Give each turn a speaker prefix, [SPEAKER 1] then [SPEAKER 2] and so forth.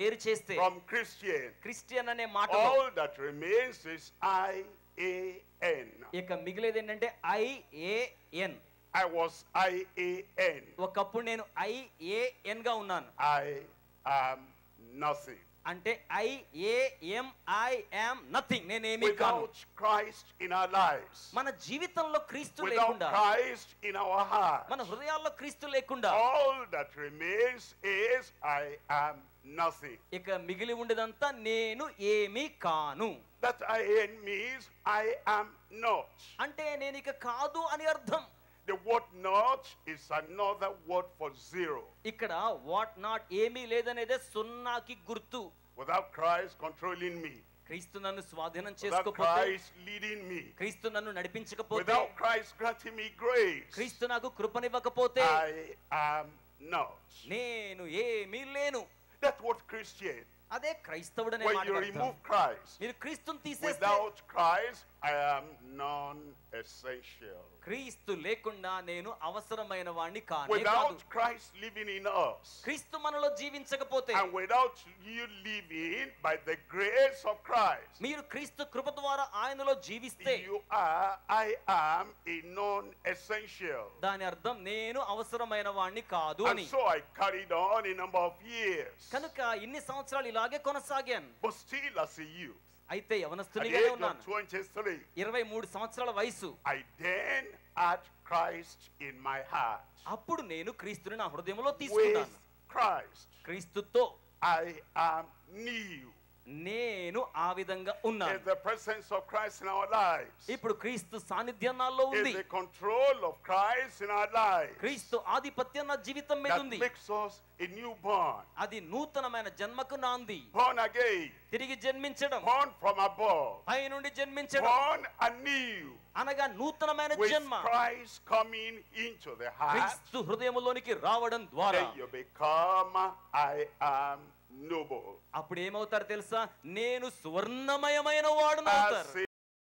[SPEAKER 1] వేరు చేస్తే
[SPEAKER 2] from Christian,
[SPEAKER 1] Christian అనే మాట
[SPEAKER 2] all that remains is I A N.
[SPEAKER 1] ఇక మిగిలేది ఏంటంటే ఐఏఎన్
[SPEAKER 2] I was I A N.
[SPEAKER 1] ఒకప్పుడు నేను ఐఏఎన్గా ఉన్నాను
[SPEAKER 2] I am nothing.
[SPEAKER 1] అంటే ఐ యామ్ నథింగ్ నేనేమి కాను
[SPEAKER 2] Without Christ in our lives,
[SPEAKER 1] మన జీవితంలో క్రీస్తు
[SPEAKER 2] without
[SPEAKER 1] లేకుండా
[SPEAKER 2] Christ in our heart,
[SPEAKER 1] మన హృదయాల్లో క్రీస్తు లేకుండా
[SPEAKER 2] all that remains is I am nothing.
[SPEAKER 1] ఇక మిగిలి ఉండేదంతా నేను ఏమీ కాను
[SPEAKER 2] That I am means I am not.
[SPEAKER 1] అంటే నేను ఇక కాదు అని అర్థం
[SPEAKER 2] The word not is another word for zero.
[SPEAKER 1] ఇక్కడ వాట్ నాట్ ఏమీ లేదనేదే సున్నాకి గుర్తు
[SPEAKER 2] Without Christ controlling me,
[SPEAKER 1] క్రీస్తు నన్ను స్వాధీనం చేసుకోకపోతే క్రీస్తు నన్ను నడిపించకపోతే
[SPEAKER 2] మీ గ్రేస్
[SPEAKER 1] క్రీస్తు నాకు కృపనివ్వకపోతే
[SPEAKER 2] ఐ
[SPEAKER 1] నేను ఏమీ లేను.
[SPEAKER 2] దట్ వాట్ క్రిస్టియన్
[SPEAKER 1] అదే క్రైస్తవుడు
[SPEAKER 2] అనే
[SPEAKER 1] మాట
[SPEAKER 2] రిమూవ్
[SPEAKER 1] మీరు క్రీస్తుని తీసేస్తే
[SPEAKER 2] without Christ I am non essential
[SPEAKER 1] క్రీస్తు లేకుండా నేను అవసరమైన వాణ్ణి కాను
[SPEAKER 2] without Christ living in us
[SPEAKER 1] క్రీస్తు మనలో జీవించకపోతే
[SPEAKER 2] and without you living by the grace of Christ
[SPEAKER 1] మీరు క్రీస్తు కృప ద్వారా ఆయనలో జీవిస్తే
[SPEAKER 2] you are I am a non essential
[SPEAKER 1] దాని అర్థం నేను అవసరమైన వాణ్ణి కాదు అని.
[SPEAKER 2] So I carried on in number of years
[SPEAKER 1] కనుక ఇన్ని సంవత్సరాలు ఇలాగే కొనసాగాను. అయితే యవనస్తునిగానే ఉన్నాను. సంవత్సరాల వయసు.
[SPEAKER 2] ఐ ఇన్ మై హార్ట్
[SPEAKER 1] అప్పుడు నేను క్రీస్తుని నా హృదయంలో తీసుకున్నాను. క్రీస్తుతో నేను ఆ విధంగా ఉన్నాను.
[SPEAKER 2] The presence of Christ in our life
[SPEAKER 1] ఇప్పుడు క్రీస్తు సాన్నిధ్యం నాలో ఉంది.
[SPEAKER 2] Is the control of Christ in our life
[SPEAKER 1] క్రీస్తు ఆధిపత్యం నా జీవితం మీద ఉంది.
[SPEAKER 2] దట్ ఎ న్యూ బోర్న్
[SPEAKER 1] అది నూతనమైన జన్మకు నాంది.
[SPEAKER 2] బోర్న్ అగైన్
[SPEAKER 1] తిరిగి జన్మించడం.
[SPEAKER 2] బోర్న్ ఫ్రమ్ అబోవ్
[SPEAKER 1] పై నుండి జన్మించడం.
[SPEAKER 2] బోర్న్ అనీవ్
[SPEAKER 1] అనగా నూతనమైన జన్మ.
[SPEAKER 2] Christ coming in to the heart
[SPEAKER 1] క్రీస్తు హృదయములోనికి రావడం ద్వారా.
[SPEAKER 2] You become I am noble.
[SPEAKER 1] అప్పుడు ఏమవుతారు తెలుసా నేను సువర్ణమయమైన
[SPEAKER 2] a